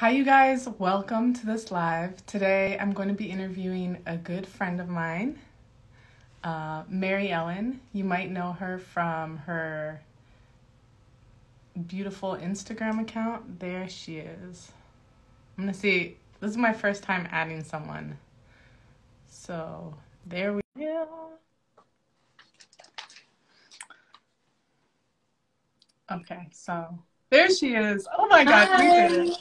Hi, you guys. Welcome to this live. Today I'm going to be interviewing a good friend of mine, uh, Merry Ellen. You might know her from her beautiful Instagram account. There she is. I'm going to see. This is my first time adding someone. So there we go. Okay, so there she is. Oh my God, we did it.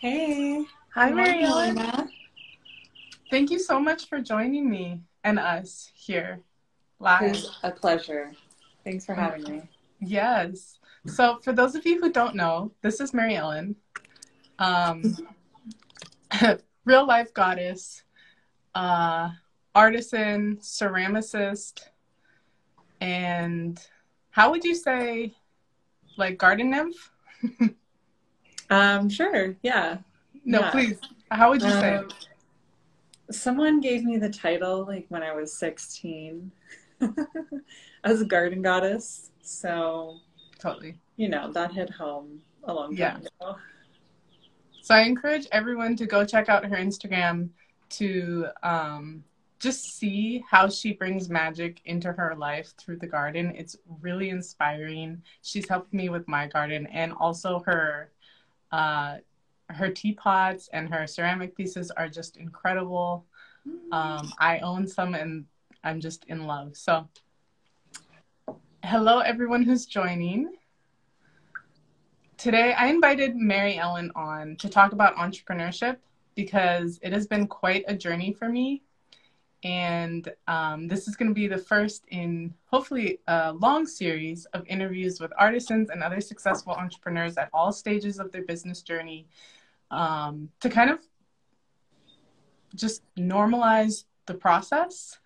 Hey. Hi, Ellen. Thank you so much for joining me and us here live. It's a pleasure. Thanks for having me. Yes. So, for those of you who don't know, this is Merry Ellen, um, real life goddess, uh, artisan, ceramicist, and how would you say, like garden nymph? Um, sure. Yeah. No, Yeah. please. How would you say? Um, someone gave me the title like when I was 16 as a garden goddess. So, Totally. you know, that hit home a long Yeah. time ago. So I encourage everyone to go check out her Instagram to um, just see how she brings magic into her life through the garden. It's really inspiring. She's helped me with my garden and also her uh, her teapots and her ceramic pieces are just incredible. Um, I own some and I'm just in love. So hello everyone who's joining. Today, I invited Merry Ellen on to talk about entrepreneurship because it has been quite a journey for me. And um, this is going to be the first in hopefully a long series of interviews with artisans and other successful entrepreneurs at all stages of their business journey um, to kind of just normalize the process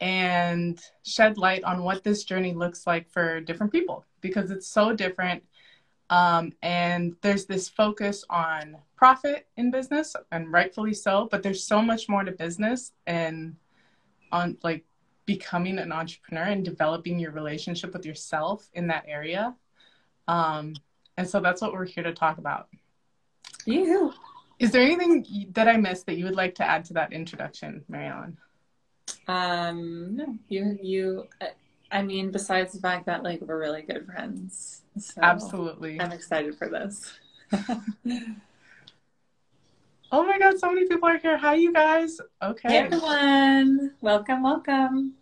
and shed light on what this journey looks like for different people because it's so different. Um, and there's this focus on profit in business, and rightfully so, but there's so much more to business and on like becoming an entrepreneur and developing your relationship with yourself in that area. Um, and so that's what we're here to talk about. You. Is there anything that I missed that you would like to add to that introduction, Merry Ellen? Um, no, you, you, I- I mean, besides the fact that like we're really good friends. So Absolutely. I'm excited for this. Oh my God, so many people are here. Hi, you guys. Okay. Hey everyone, welcome, welcome.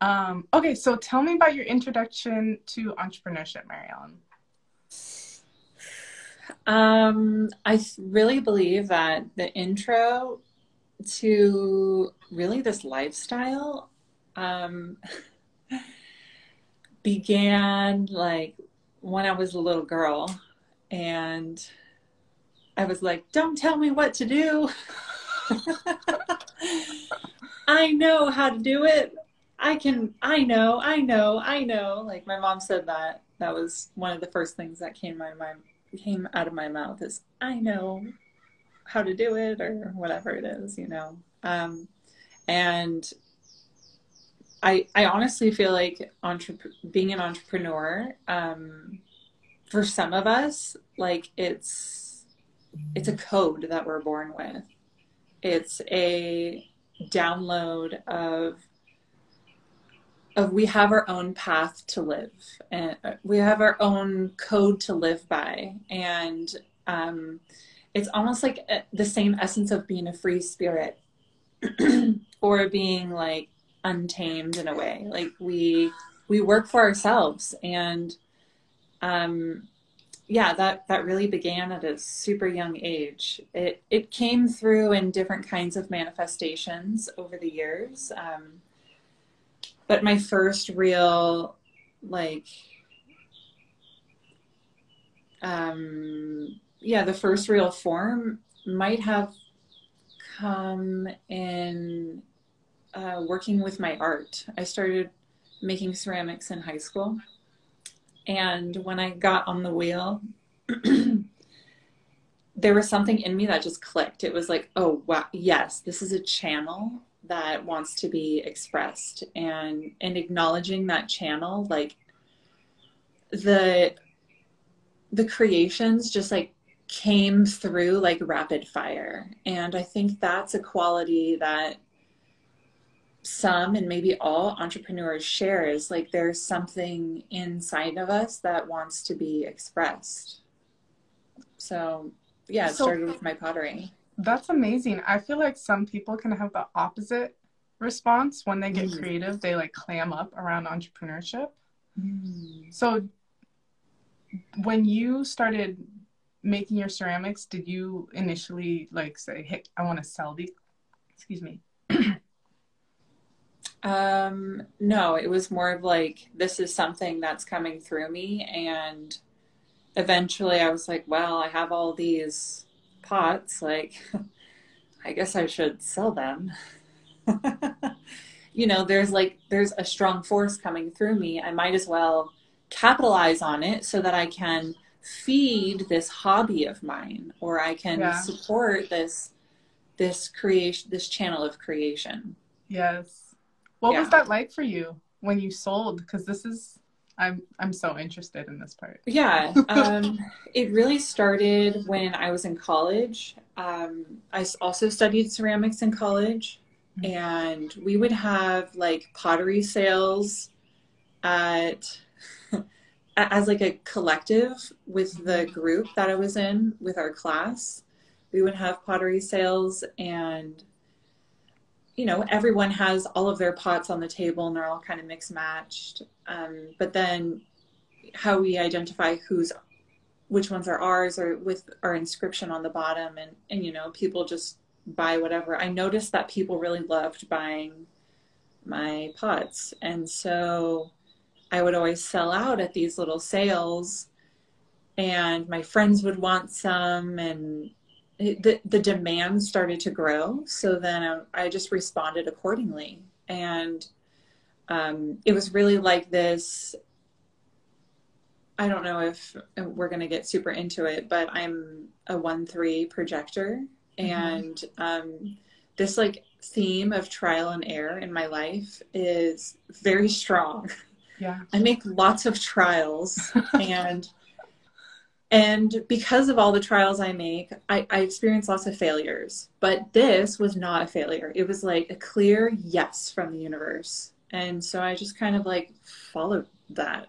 Um, okay, so tell me about your introduction to entrepreneurship, Merry Ellen. Um, I really believe that the intro to really this lifestyle um, began like when I was a little girl, and I was like, "Don't tell me what to do. I know how to do it. I can. I know. I know. I know." Like my mom said that. That was one of the first things that came my mind came out of my mouth is I know how to do it or whatever it is, you know. Um, and I I honestly feel like being an entrepreneur um, for some of us like it's it's a code that we're born with. It's a download of of we have our own path to live and uh, we have our own code to live by and um, it's almost like uh, the same essence of being a free spirit or being like untamed in a way like we we work for ourselves and um yeah that that really began at a super young age. It it came through in different kinds of manifestations over the years um but my first real like um yeah the first real form might have come in uh, working with my art. I started making ceramics in high school and when i got on the wheel there was something in me that just clicked it was like oh wow yes this is a channel that wants to be expressed and and acknowledging that channel like the the creations just like came through like rapid fire. And I think that's a quality that some and maybe all entrepreneurs share is like there's something inside of us that wants to be expressed. So, yeah, it so, started with my pottery. That's amazing. I feel like some people can have the opposite response when they get mm. creative. They like clam up around entrepreneurship. Mm. So, when you started making your ceramics, did you initially like say, "Hey, I want to sell these"? Excuse me. um, no, it was more of like this is something that's coming through me, and eventually I was like, "Well, I have all these pots. Like, I guess I should sell them." you know, there's like there's a strong force coming through me. I might as well capitalize on it so that I can feed this hobby of mine or I can yeah. support this this creation this channel of creation. Yes. What yeah. was that like for you when you sold because this is I'm I'm so interested in this part. Yeah, um, it really started when I was in college. Um, I also studied ceramics in college, mm-hmm. and we would have like pottery sales at as like a collective with the group that I was in with our class. We would have pottery sales and you know everyone has all of their pots on the table and they're all kind of mixed matched. Um, but then how we identify who's which ones are ours or with our inscription on the bottom and and you know people just buy whatever. I noticed that people really loved buying my pots. And so I would always sell out at these little sales, and my friends would want some, and the the demand started to grow. So then I, I just responded accordingly, and um, it was really like this. I don't know if we're going to get super into it, but I'm a one three projector, mm-hmm. and um, this like theme of trial and error in my life is very strong. Yeah. I make lots of trials and and because of all the trials I make, I, I experience lots of failures. But this was not a failure. It was like a clear yes from the universe. And so I just kind of like followed that.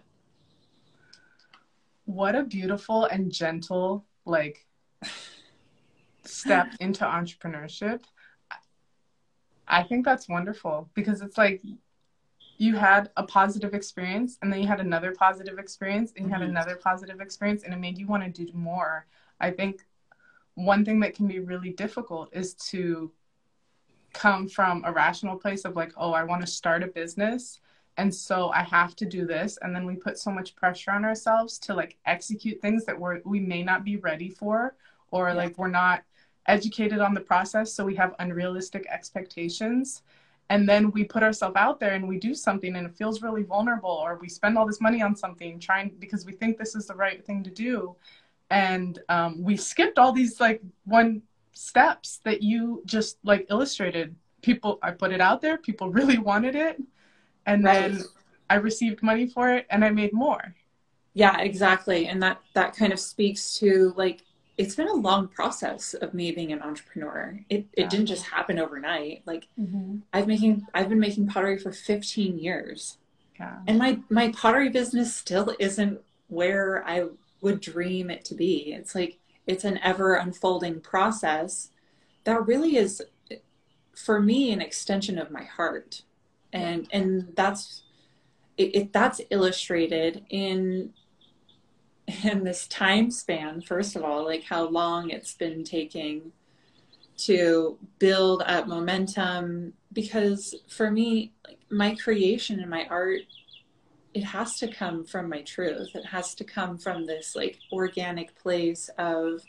What a beautiful and gentle like step into entrepreneurship. I think that's wonderful because it's like you had a positive experience and then you had another positive experience and you had mm-hmm. another positive experience and it made you want to do more. I think one thing that can be really difficult is to come from a rational place of like, oh, I want to start a business and so I have to do this and then we put so much pressure on ourselves to like execute things that we're we may not be ready for or yeah. like we're not educated on the process so we have unrealistic expectations and then we put ourselves out there and we do something and it feels really vulnerable or we spend all this money on something trying because we think this is the right thing to do. And um, we skipped all these like one steps that you just like illustrated. People i put it out there. People really wanted it. And right. then i received money for it and i made more. Yeah exactly. And that that kind of speaks to like it's been a long process of me being an entrepreneur. It yeah. it didn't just happen overnight. Like mm-hmm. I've making I've been making pottery for 15 years. Yeah. And my my pottery business still isn't where I would dream it to be. It's like it's an ever unfolding process that really is for me an extension of my heart. And and that's it, it that's illustrated in in this time span, first of all, like how long it's been taking to build up momentum. Because for me, like my creation and my art, it has to come from my truth. It has to come from this like organic place of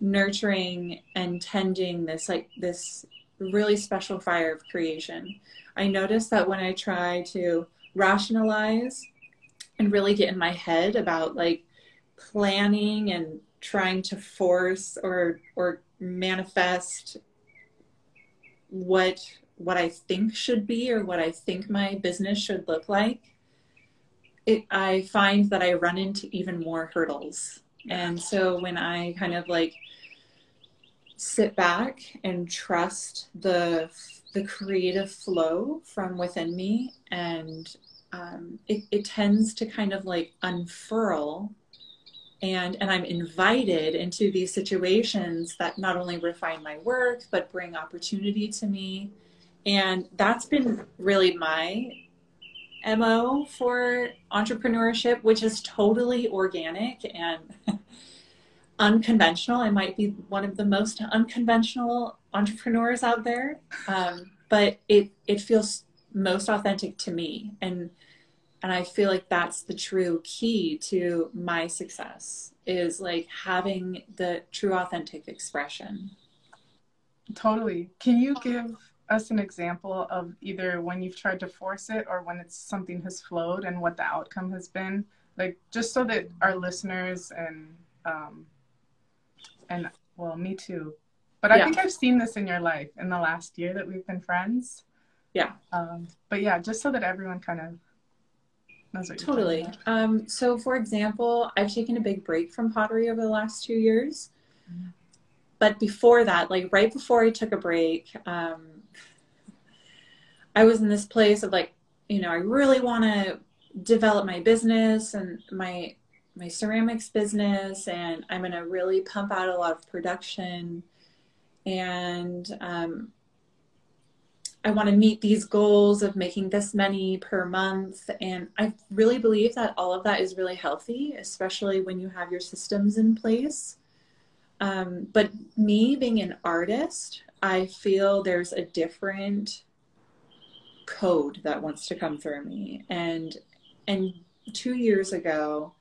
nurturing and tending this like this really special fire of creation. I notice that when I try to rationalize and really get in my head about like planning and trying to force or or manifest what what I think should be or what I think my business should look like, it, I find that I run into even more hurdles. And so when I kind of like sit back and trust the the creative flow from within me and um, it, it tends to kind of like unfurl and and i'm invited into these situations that not only refine my work but bring opportunity to me. And that's been really my mo for entrepreneurship which is totally organic and unconventional. I might be one of the most unconventional entrepreneurs out there. Um, but it it feels most authentic to me. And and i feel like that's the true key to my success is like having the true authentic expression. Totally. Can you give us an example of either when you've tried to force it or when it's something has flowed and what the outcome has been? Like just so that our listeners and um and well me too. But i yeah. think i've seen this in your life in the last year that we've been friends. Yeah. Um but yeah just so that everyone kind of totally. Um, so, for example, I've taken a big break from pottery over the last two years. Mm-hmm. But before that, like right before I took a break, um, I was in this place of like, you know, I really want to develop my business and my my ceramics business, and I'm going to really pump out a lot of production. And um, I want to meet these goals of making this many per month. And I really believe that all of that is really healthy, especially when you have your systems in place. Um, but me being an artist, I feel there's a different code that wants to come through me. And and two years ago,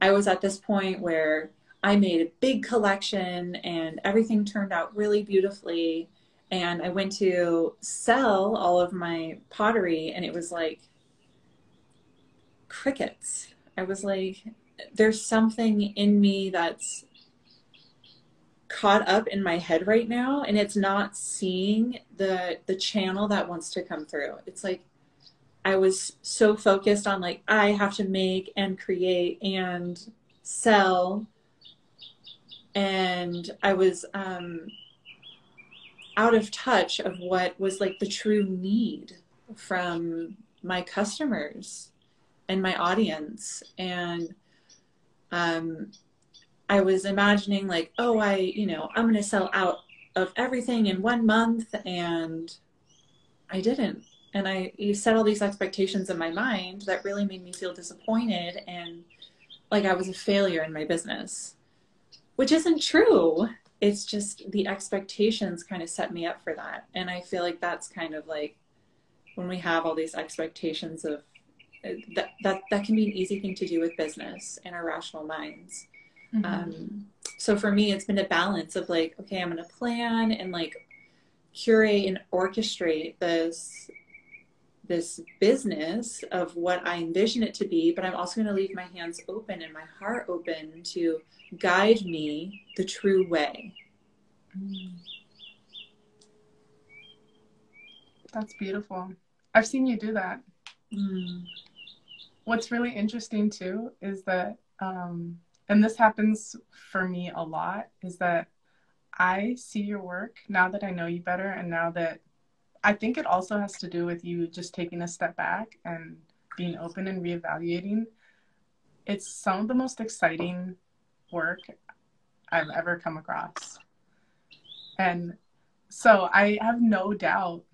I was at this point where I made a big collection and everything turned out really beautifully and I went to sell all of my pottery, and it was like crickets. I was like, there's something in me that's caught up in my head right now and it's not seeing the the channel that wants to come through it's like i was so focused on like i have to make and create and sell and i was um out of touch of what was like the true need from my customers and my audience. And um, i was imagining like oh i you know i'm going to sell out of everything in one month and i didn't. And i you set all these expectations in my mind that really made me feel disappointed and like i was a failure in my business which isn't true it's just the expectations kind of set me up for that. And I feel like that's kind of like when we have all these expectations of that, that, that can be an easy thing to do with business and our rational minds. Mm-hmm. Um, so for me, it's been a balance of like, okay, I'm going to plan and like curate and orchestrate this this business of what I envision it to be, but I'm also going to leave my hands open and my heart open to guide me the true way. That's beautiful. I've seen you do that. Mm. What's really interesting too is that, um, and this happens for me a lot, is that I see your work now that I know you better and now that I think it also has to do with you just taking a step back and being open and reevaluating. It's some of the most exciting work I've ever come across. And so I have no doubt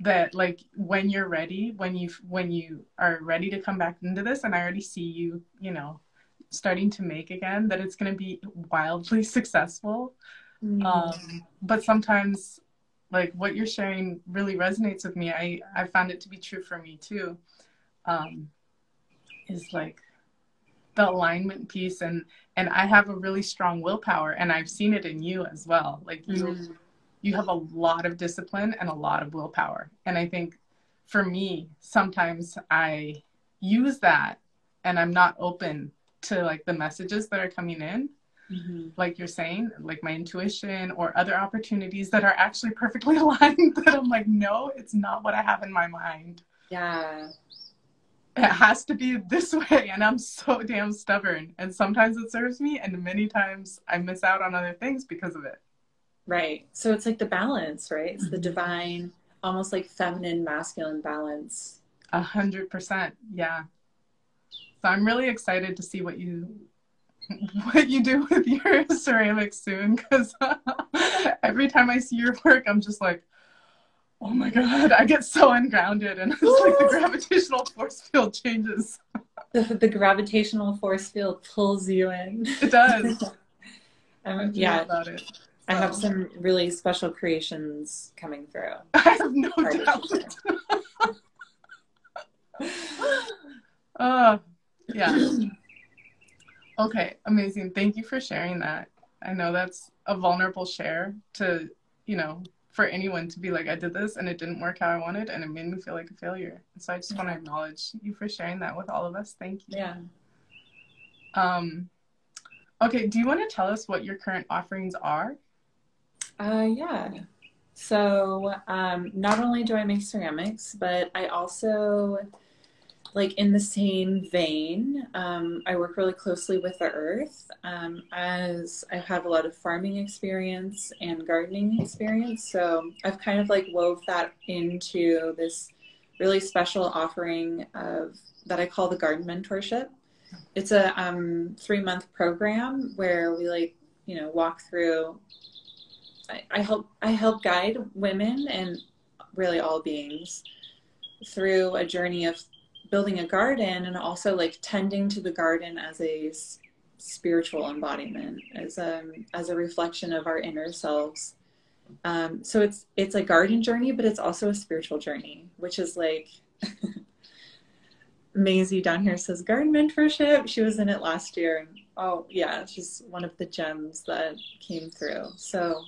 that like when you're ready, when you when you are ready to come back into this and I already see you, you know, starting to make again that it's going to be wildly successful. Mm. Um, but sometimes like what you're sharing really resonates with me. I I found it to be true for me too. Um, is like the alignment piece and and I have a really strong willpower and I've seen it in you as well. Like you mm-hmm. you have a lot of discipline and a lot of willpower. And I think for me, sometimes I use that and I'm not open to like the messages that are coming in mm-hmm. like you're saying, like my intuition or other opportunities that are actually perfectly aligned that I'm like, no, it's not what I have in my mind. Yeah. it has to be this way and i'm so damn stubborn and sometimes it serves me and many times i miss out on other things because of it right so it's like the balance right it's the mm-hmm. divine almost like feminine masculine balance a hundred percent yeah so i'm really excited to see what you what you do with your ceramics soon because every time i see your work i'm just like oh my god, I get so ungrounded, and it's like the gravitational force field changes. The, the gravitational force field pulls you in. It does. um, yeah, about it. So. I have some really special creations coming through. I have no doubt. uh, yeah. Okay, amazing. Thank you for sharing that. I know that's a vulnerable share to, you know, for anyone to be like, I did this and it didn't work how I wanted and it made me feel like a failure. So I just yeah. want to acknowledge you for sharing that with all of us. Thank you. Yeah. Um, okay, do you want to tell us what your current offerings are? Uh, yeah. So um, not only do I make ceramics, but I also like in the same vein, um, I work really closely with the earth um, as I have a lot of farming experience and gardening experience. So I've kind of like wove that into this really special offering of that I call the garden mentorship. It's a um, three month program where we like you know walk through. I, I help I help guide women and really all beings through a journey of building a garden and also like tending to the garden as a spiritual embodiment as a as a reflection of our inner selves. Um, so it's it's a garden journey but it's also a spiritual journey which is like Maisie down here says garden mentorship. She was in it last year. Oh yeah she's one of the gems that came through. So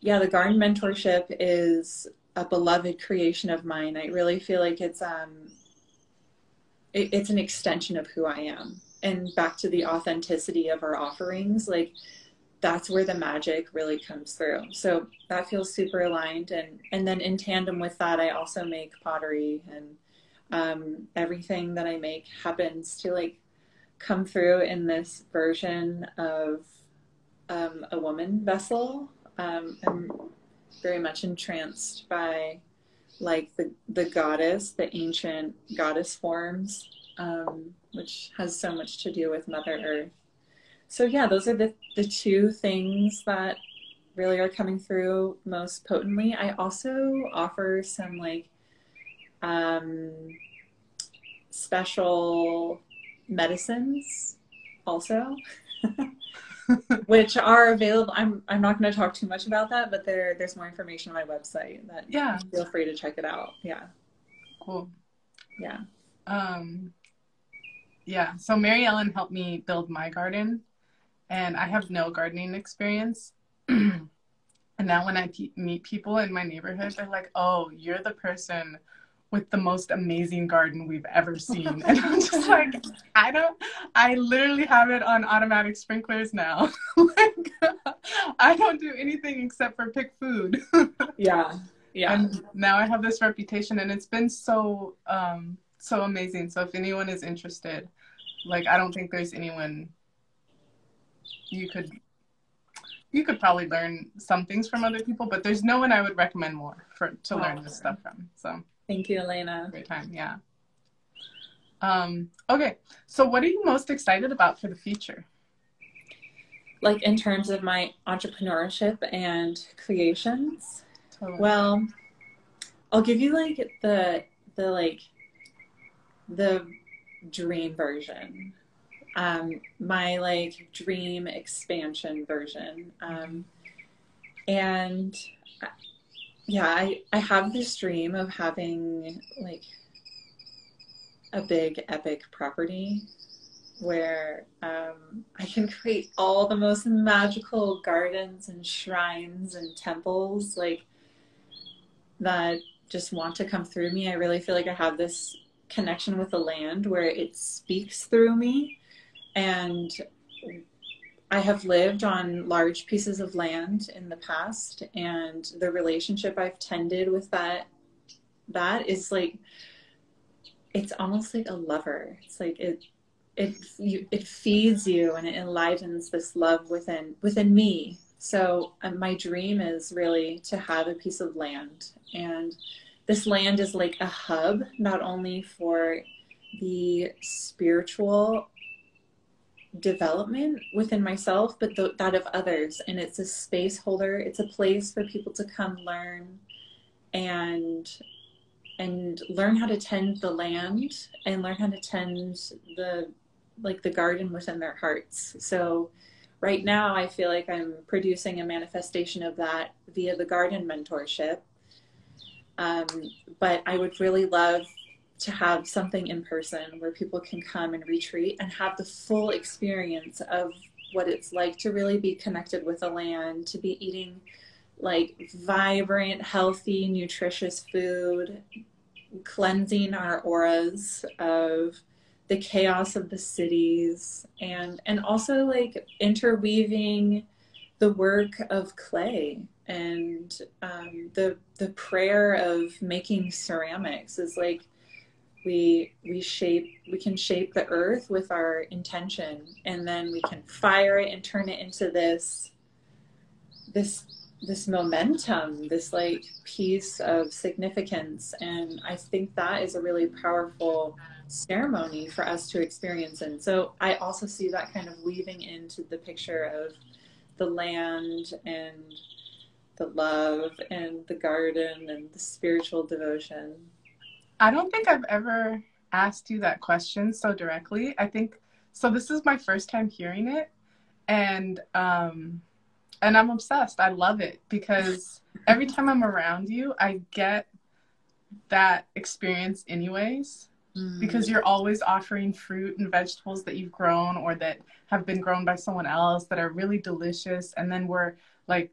yeah the garden mentorship is a beloved creation of mine. I really feel like it's um it, it's an extension of who I am. And back to the authenticity of our offerings, like that's where the magic really comes through. So that feels super aligned. And, and then in tandem with that, I also make pottery and um, everything that I make happens to like come through in this version of um, a woman vessel. Um, I'm very much entranced by like the, the goddess, the ancient goddess forms, um, which has so much to do with Mother Earth. So yeah, those are the, the two things that really are coming through most potently. I also offer some like um, special medicines also. which are available. I'm I'm not going to talk too much about that, but there there's more information on my website. That yeah, feel free to check it out. Yeah, cool. Yeah. Um. Yeah. So Merry Ellen helped me build my garden, and I have no gardening experience. and now when I pe- meet people in my neighborhood, they're like, "Oh, you're the person." With the most amazing garden we've ever seen. And I'm just like, I don't, I literally have it on automatic sprinklers now. like, I don't do anything except for pick food. yeah. Yeah. And now I have this reputation and it's been so, um, so amazing. So if anyone is interested, like, I don't think there's anyone you could you could probably learn some things from other people, but there's no one I would recommend more for to oh, learn this stuff from. So Thank you, Elena. Great time, yeah. Um, okay, so what are you most excited about for the future? Like in terms of my entrepreneurship and creations? Totally. Well, I'll give you like the the like the dream version. Um, my like dream expansion version. Um, and yeah, I, I have this dream of having like a big epic property where um, I can create all the most magical gardens and shrines and temples like that just want to come through me. I really feel like I have this connection with the land where it speaks through me and I have lived on large pieces of land in the past, and the relationship I've tended with that that is like it's almost like a lover. It's like it it you, it feeds you and it enlivens this love within within me. So um, my dream is really to have a piece of land, and this land is like a hub, not only for the spiritual development within myself, but th- that of others. And it's a space holder. It's a place for people to come learn and and learn how to tend the land and learn how to tend the like the garden within their hearts. So right now I feel like I'm producing a manifestation of that via the garden mentorship. Um, but I would really love to have something in person where people can come and retreat and have the full experience of what it's like to really be connected with the land, to be eating like vibrant, healthy, nutritious food, cleansing our auras of the chaos of the cities and and also like interweaving the work of clay and um, the the prayer of making ceramics is like we we shape we can shape the earth with our intention and then we can fire it and turn it into this this this momentum this like piece of significance. And i think that is a really powerful ceremony for us to experience. And so i also see that kind of weaving into the picture of the land and the love and the garden and the spiritual devotion I don't think I've ever asked you that question so directly. I think so this is my first time hearing it and um and I'm obsessed. I love it because every time I'm around you, I get that experience anyways mm. because you're always offering fruit and vegetables that you've grown or that have been grown by someone else that are really delicious and then we're like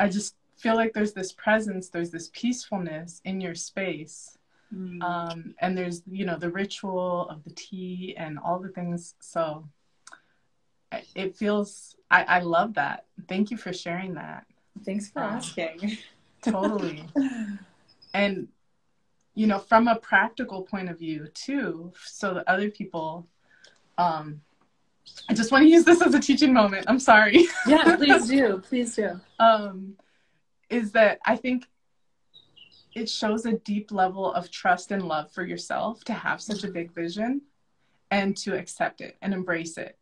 I just feel like there's this presence, there's this peacefulness in your space Mm. Um, and there's, you know, the ritual of the tea and all the things. So it feels, I, I love that. Thank you for sharing that. Thanks for um, asking. totally. and, you know, from a practical point of view too, so that other people, um, I just want to use this as a teaching moment. I'm sorry. yeah, please do. Please do. Um, is that I think it shows a deep level of trust and love for yourself to have such a big vision and to accept it and embrace it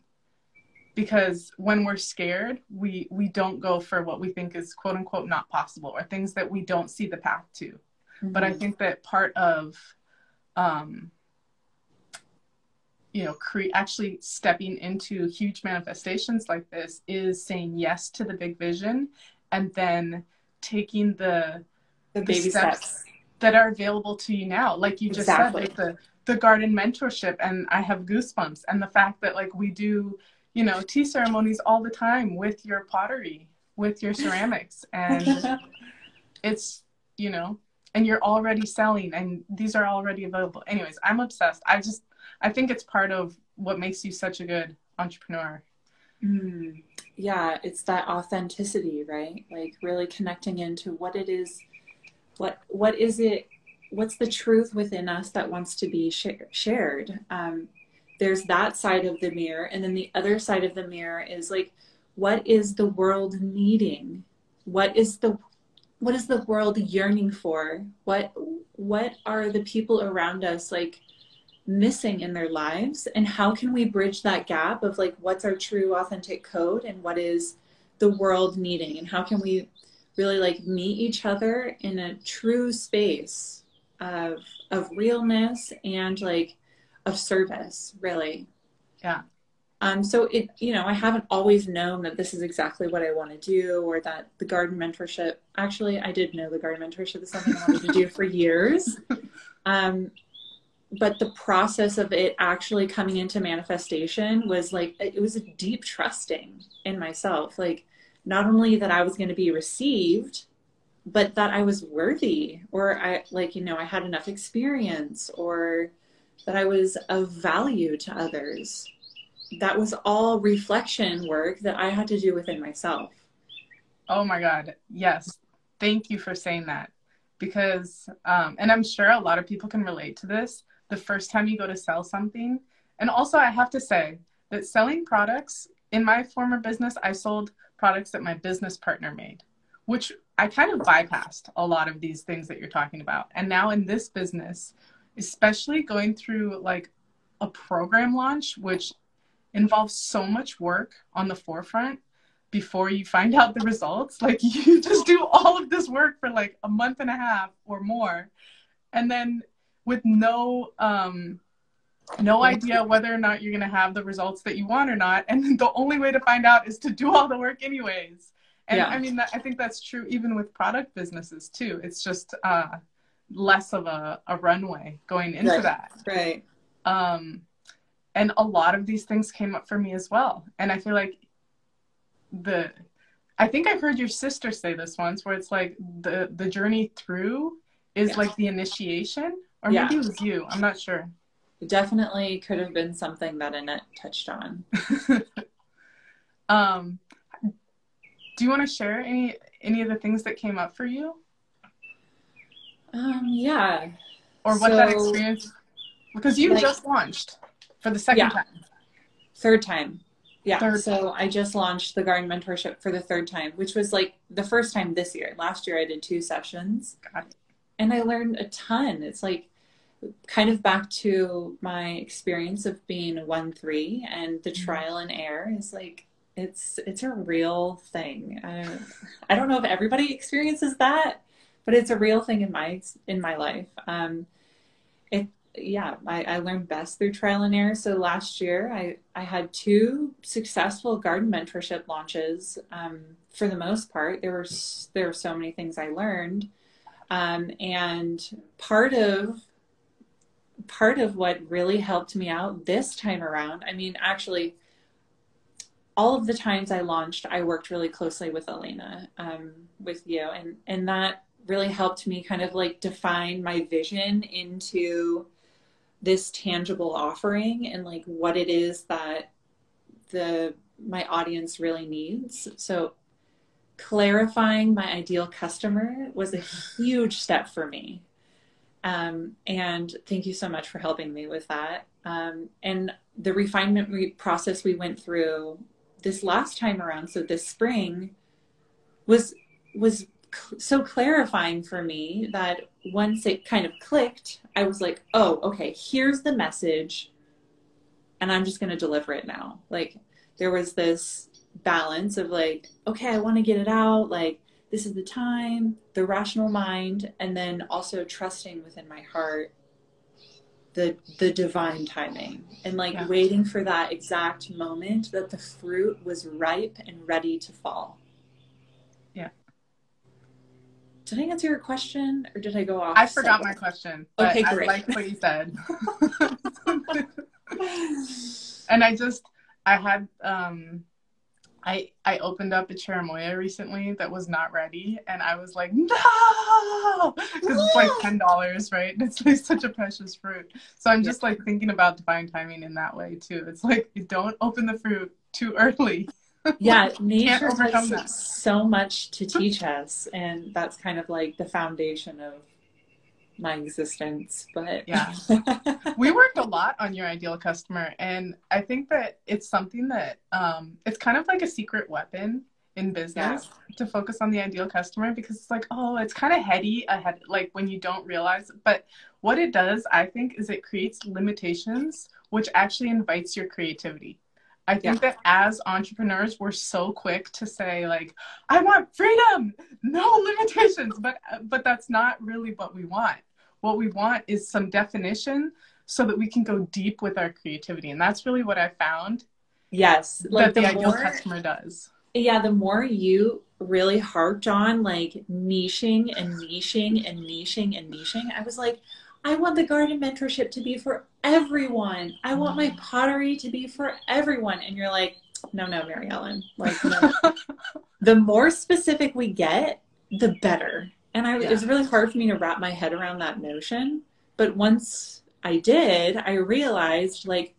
because when we're scared we we don't go for what we think is quote unquote not possible or things that we don't see the path to mm-hmm. but i mm-hmm. think that part of um you know cre- actually stepping into huge manifestations like this is saying yes to the big vision and then taking the the baby steps, steps, that are available to you now. Like you just exactly. said like the the garden mentorship and i have goosebumps and the fact that like we do you know tea ceremonies all the time with your pottery with your ceramics and it's you know and you're already selling and these are already available. Anyways i'm obsessed. I just i think it's part of what makes you such a good entrepreneur. Mm, yeah it's that authenticity right? Like really connecting into what it is what what is it what's the truth within us that wants to be sh- shared? Um, there's that side of the mirror and then the other side of the mirror is like what is the world needing? What is the what is the world yearning for? What what are the people around us like missing in their lives? And how can we bridge that gap of like what's our true authentic code and what is the world needing? And how can we really like meet each other in a true space of of realness and like of service really. Yeah. Um so it you know i haven't always known that this is exactly what i want to do or that the garden mentorship actually i did know the garden mentorship is something i wanted to do for years. Um but the process of it actually coming into manifestation was like it was a deep trusting in myself. Like not only that I was going to be received, but that I was worthy or I like, you know, I had enough experience or that I was of value to others. That was all reflection work that I had to do within myself. Oh my God. Yes. Thank you for saying that. Because, um, and I'm sure a lot of people can relate to this, the first time you go to sell something. And also, I have to say that selling products in my former business, I sold products that my business partner made, which I kind of bypassed a lot of these things that you're talking about. And now in this business, especially going through like a program launch, which involves so much work on the forefront before you find out the results. Like you just do all of this work for like a month and a half or more. And then with no um no idea whether or not you're going to have the results that you want or not and the only way to find out is to do all the work anyways. And yeah. i mean i think that's true even with product businesses too. It's just uh, less of a, a runway going into right. that. Right. Um, and a lot of these things came up for me as well. And i feel like the i think i heard your sister say this once where it's like the the journey through is yeah. like the initiation or maybe it was you. I'm not sure definitely could have been something that annette touched on um do you want to share any any of the things that came up for you um yeah or what so, that experience because you like, just launched for the second yeah. time. Third time. Yeah. Third so I just launched the garden mentorship for the third time, which was like the first time this year. Last year I did two sessions. And I learned a ton. It's like kind of back to my experience of being one three and the mm-hmm. trial and error is like it's it's a real thing. I, I don't know if everybody experiences that, but it's a real thing in my in my life. Um, it yeah, I, I learned best through trial and error. So last year, I, I had two successful garden mentorship launches. Um, for the most part, there were there were so many things I learned, um, and part of part of what really helped me out this time around. I mean, actually, all of the times I launched, I worked really closely with Elena, um, with you, and and that really helped me kind of like define my vision into this tangible offering and like what it is that the my audience really needs. So clarifying my ideal customer was a huge step for me. Um, and thank you so much for helping me with that. Um, and the refinement re- process we went through this last time around, so this spring, was was so clarifying for me that once it kind of clicked, I was like, oh, okay, here's the message, and I'm just going to deliver it now. Like, there was this balance of like, okay, I want to get it out. Like, this is the time, the rational mind, and then also trusting within my heart the the divine timing and like yeah. waiting for that exact moment that the fruit was ripe and ready to fall. Yeah. Did I answer your question or did I go off? I forgot my question. okay, great. I like what you said. and I just, I had, um, I I opened up a cherimoya recently that was not ready, and I was like, no, because it's like ten dollars, right? It's like such a precious fruit. So I'm just like thinking about divine timing in that way too. It's like you don't open the fruit too early yeah nature has so much to teach us and that's kind of like the foundation of my existence but yeah we worked a lot on your ideal customer and i think that it's something that um it's kind of like a secret weapon in business yeah. to focus on the ideal customer because it's like oh it's kind of heady ahead like when you don't realize but what it does i think is it creates limitations which actually invites your creativity I think yeah. that as entrepreneurs, we're so quick to say like, "I want freedom, no limitations," but uh, but that's not really what we want. What we want is some definition so that we can go deep with our creativity, and that's really what I found. Yes, like that the, the ideal more, customer does. Yeah, the more you really harped on like niching and niching and niching and niching, I was like, I want the garden mentorship to be for everyone. I want my mm. pottery to be for everyone. And you're like, no, no, Merry Ellen. Like, no. the more specific we get, the better. And I, yeah. it was really hard for me to wrap my head around that notion. But once I did, I realized like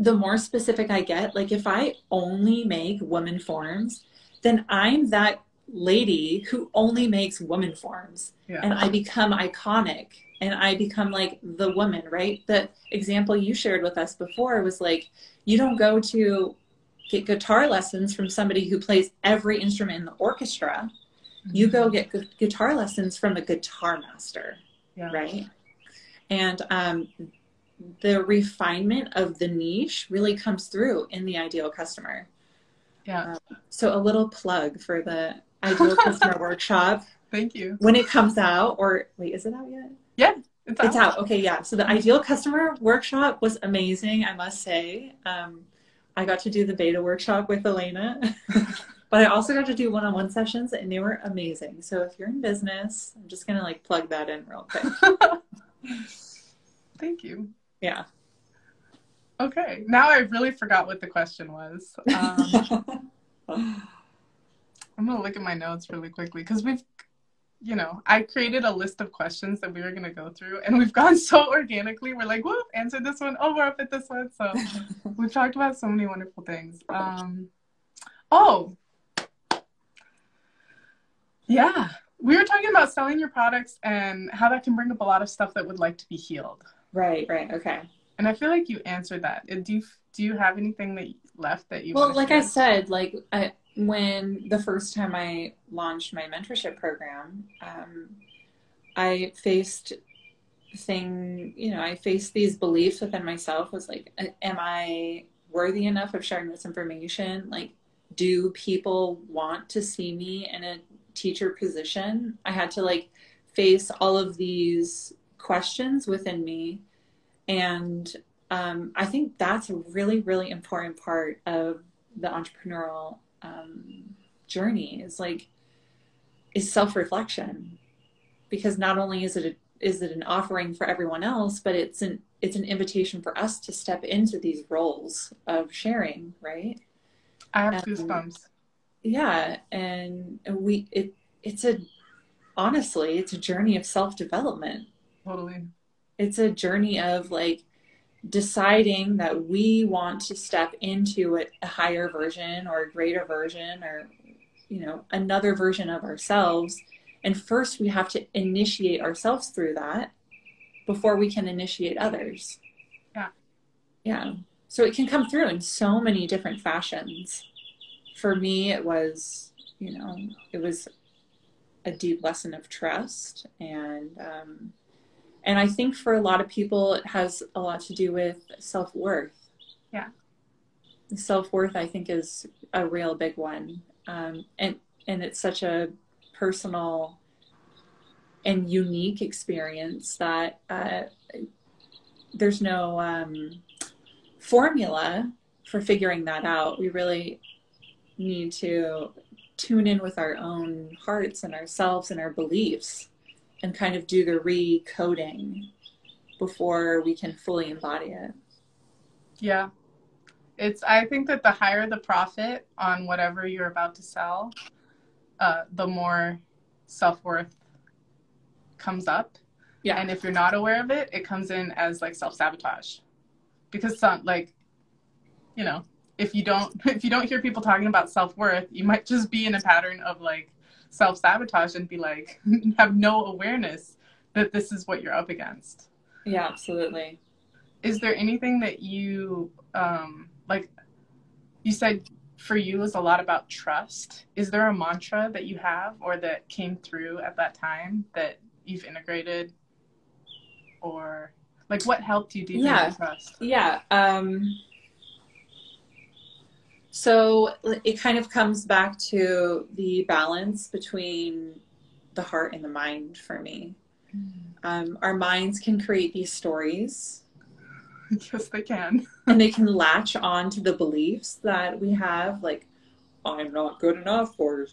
the more specific I get, like if I only make woman forms, then I'm that lady who only makes woman forms. Yeah. And I become iconic and I become like the woman, right? The example you shared with us before was like, you don't go to get guitar lessons from somebody who plays every instrument in the orchestra. Mm-hmm. You go get gu- guitar lessons from a guitar master, yeah. right? And um, the refinement of the niche really comes through in the ideal customer. Yeah. Um, so a little plug for the ideal customer workshop. Thank you. When it comes out, or wait, is it out yet? Yeah, it's out. It's out. Okay, yeah. So the ideal customer workshop was amazing, I must say. Um, I got to do the beta workshop with Elena, but I also got to do one-on-one sessions, and they were amazing. So if you're in business, I'm just gonna like plug that in real quick. Thank you. Yeah. Okay. Now I really forgot what the question was. Um, I'm gonna look at my notes really quickly because we've you know, I created a list of questions that we were going to go through, and we've gone so organically. We're like, whoop, answer this one. Oh, we're up at this one. So we've talked about so many wonderful things. Um, oh, yeah. We were talking about selling your products and how that can bring up a lot of stuff that would like to be healed. Right, right. Okay. And I feel like you answered that. Do you, do you have anything that left that you Well, like share? I said, like I, when the first time I launched my mentorship program, um, I faced thing, you know, I faced these beliefs within myself was like, am I worthy enough of sharing this information? Like, do people want to see me in a teacher position? I had to like face all of these questions within me. And um, I think that's a really, really important part of the entrepreneurial um, journey is like is self-reflection. Because not only is it a, is it an offering for everyone else but it's an it's an invitation for us to step into these roles of sharing right? I have goosebumps. Yeah and we it it's a honestly it's a journey of self-development. Totally. It's a journey of like deciding that we want to step into a, higher version or a greater version or you know another version of ourselves. And first we have to initiate ourselves through that before we can initiate others. Yeah. Yeah. So it can come through in so many different fashions. For me it was you know it was a deep lesson of trust and um, and I think for a lot of people, it has a lot to do with self worth. Yeah. Self worth, I think, is a real big one. Um, and, and it's such a personal and unique experience that uh, there's no um, formula for figuring that out. We really need to tune in with our own hearts and ourselves and our beliefs and kind of do the recoding before we can fully embody it. Yeah. It's I think that the higher the profit on whatever you're about to sell, uh, the more self worth comes up. Yeah. And if you're not aware of it, it comes in as like self sabotage. Because some like, you know, if you don't if you don't hear people talking about self worth, you might just be in a pattern of like self sabotage and be like, have no awareness that this is what you're up against. Yeah, absolutely. Is there anything that you, um, like, you said for you is a lot about trust. Is there a mantra that you have or that came through at that time that you've integrated? Or, like, what helped you deepen yeah. trust? Yeah. Um, so it kind of comes back to the balance between the heart and the mind for me. Mm-hmm. Um, our minds can create these stories. Yes, they can. and they can latch on to the beliefs that we have, like, I'm not good enough, or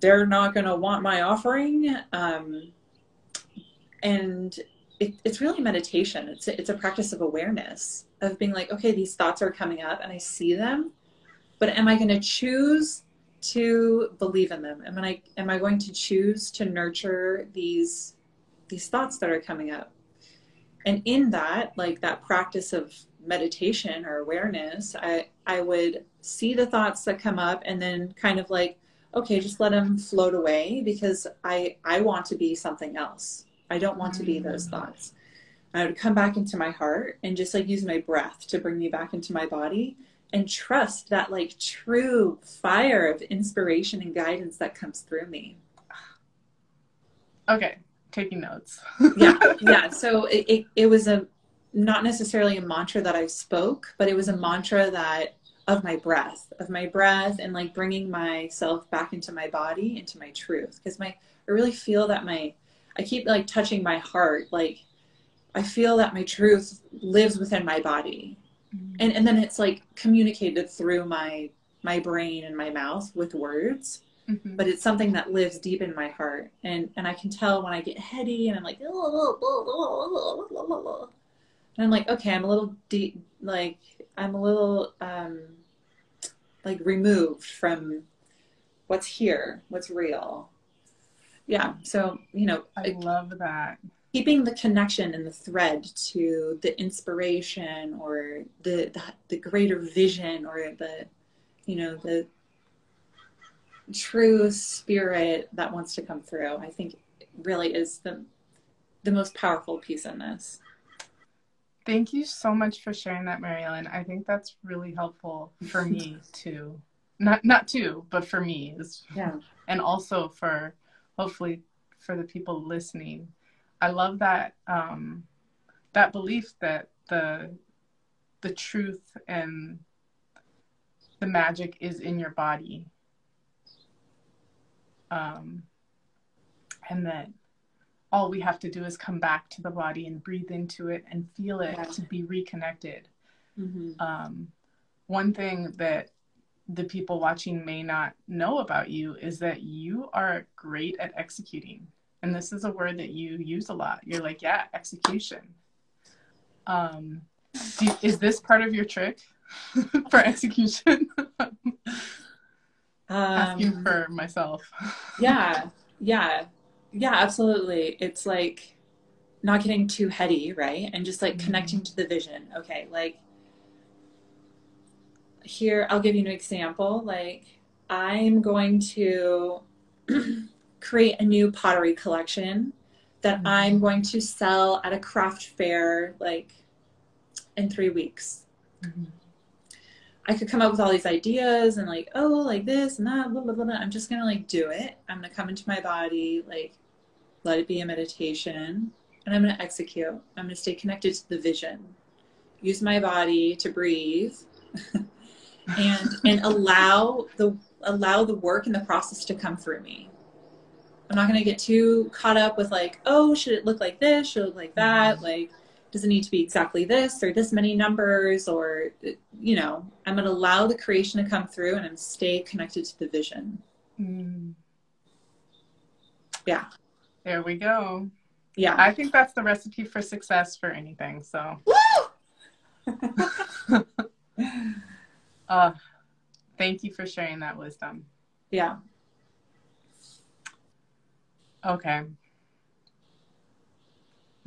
they're not going to want my offering. Um, and it, it's really meditation. It's a, it's a practice of awareness of being like, okay, these thoughts are coming up and I see them, but am I going to choose to believe in them? Am I am I going to choose to nurture these these thoughts that are coming up? And in that, like that practice of meditation or awareness, I I would see the thoughts that come up and then kind of like okay, just let them float away because I I want to be something else. I don't want to be those thoughts. I would come back into my heart and just like use my breath to bring me back into my body and trust that like true fire of inspiration and guidance that comes through me. Okay, taking notes. yeah, yeah. So it, it, it was a not necessarily a mantra that I spoke, but it was a mantra that of my breath, of my breath, and like bringing myself back into my body, into my truth. Because my, I really feel that my, I keep like touching my heart, like I feel that my truth lives within my body, mm-hmm. and and then it's like communicated through my my brain and my mouth with words. Mm-hmm. But it's something that lives deep in my heart, and and I can tell when I get heady and I'm like, and I'm like, okay, I'm a little deep, like I'm a little um, like removed from what's here, what's real. Yeah. So, you know, I love that. Keeping the connection and the thread to the inspiration or the, the, the greater vision or the, you know, the true spirit that wants to come through, I think really is the, the most powerful piece in this. Thank you so much for sharing that, Merry Ellen. I think that's really helpful for me too. Not not too, but for me. is Yeah. And also for hopefully for the people listening. I love that um, that belief that the the truth and the magic is in your body. Um, and that all we have to do is come back to the body and breathe into it and feel it yeah. to be reconnected. Mm-hmm. Um, one thing that the people watching may not know about you is that you are great at executing. And this is a word that you use a lot. You're like, yeah, execution. Um, you, is this part of your trick for execution? um, Asking for myself. yeah, yeah yeah absolutely it's like not getting too heady right and just like mm-hmm. connecting to the vision okay like here i'll give you an example like i'm going to create a new pottery collection that mm-hmm. i'm going to sell at a craft fair like in three weeks mm-hmm. I could come up with all these ideas and like, oh, like this and that, blah, blah, blah, blah. I'm just gonna like do it. I'm gonna come into my body, like let it be a meditation, and I'm going to execute. I'm going to stay connected to the vision. Use my body to breathe, and and allow the allow the work and the process to come through me. I'm not going to get too caught up with like, oh, should it look like this? Should it look like that? Mm-hmm. Like, does it need to be exactly this or this many numbers? Or, you know, I'm going to allow the creation to come through and I'm stay connected to the vision. Mm. Yeah. There we go. Yeah. I think that's the recipe for success for anything. So. uh, thank you for sharing that wisdom. Yeah. Okay.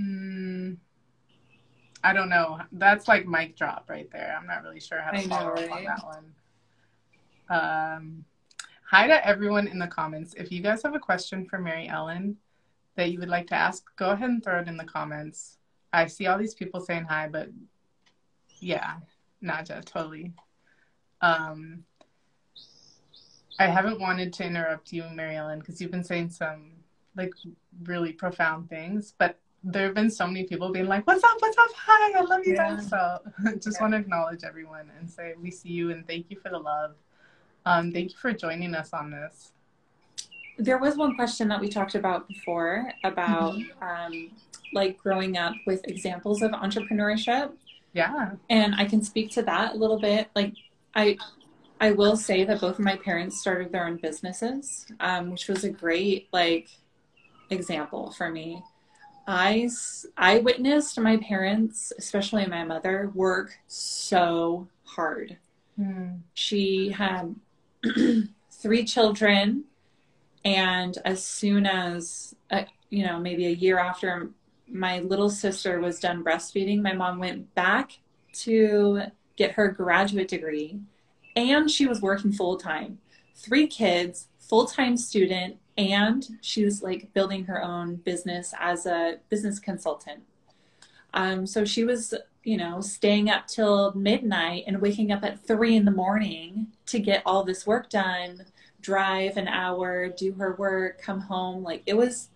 Mm, I don't know. That's like mic drop right there. I'm not really sure how to follow up on that one. Um, hi to everyone in the comments. If you guys have a question for Merry Ellen, that you would like to ask, go ahead and throw it in the comments. I see all these people saying hi, but yeah, Naja, totally. Um, I haven't wanted to interrupt you, Merry Ellen, because you've been saying some like really profound things, but there have been so many people being like, "What's up? What's up? Hi, I love you yeah. guys." So just yeah. want to acknowledge everyone and say we see you and thank you for the love. Um, thank you for joining us on this there was one question that we talked about before about mm-hmm. um, like growing up with examples of entrepreneurship. Yeah. And I can speak to that a little bit. Like I I will say that both of my parents started their own businesses, um, which was a great like example for me. I I witnessed my parents, especially my mother, work so hard. Mm. She had three children and as soon as, uh, you know, maybe a year after my little sister was done breastfeeding, my mom went back to get her graduate degree and she was working full time. Three kids, full-time student and she was like building her own business as a business consultant. Um, so she was, you know, staying up till midnight and waking up at three in the morning to get all this work done, drive an hour, do her work, come home. Like it was,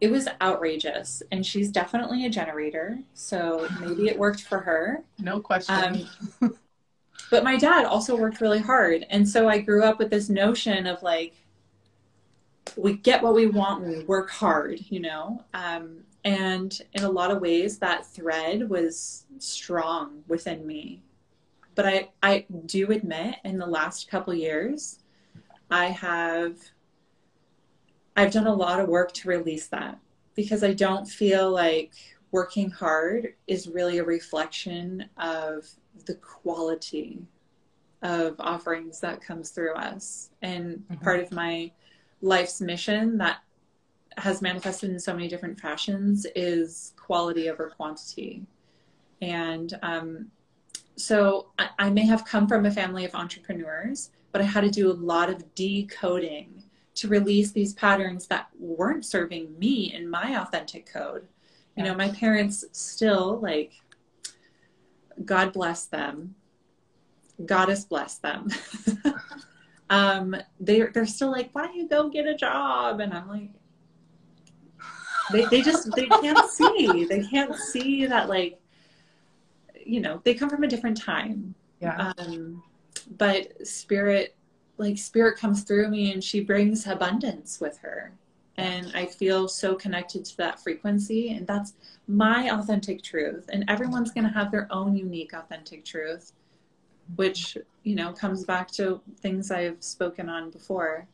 it was outrageous. And she's definitely a generator. So maybe it worked for her. No question. Um, but my dad also worked really hard. And so I grew up with this notion of like, we get what we want when we work hard, you know? Um, and in a lot of ways, that thread was strong within me. But I, I do admit in the last couple years, I have I've done a lot of work to release that because I don't feel like working hard is really a reflection of the quality of offerings that comes through us. And mm-hmm. part of my life's mission that has manifested in so many different fashions is quality over quantity. And um, so I, I, may have come from a family of entrepreneurs, but I had to do a lot of decoding to release these patterns that weren't serving me in my authentic code. You know, my parents still like, God bless them, Goddess bless them. um, they're they're still like, why don't you go get a job? And I'm like, they, they just they can't see they can't see that like you know they come from a different time yeah um, but spirit like spirit comes through me and she brings abundance with her. And i feel so connected to that frequency and that's my authentic truth. And everyone's going to have their own unique authentic truth which you know comes back to things i've spoken on before.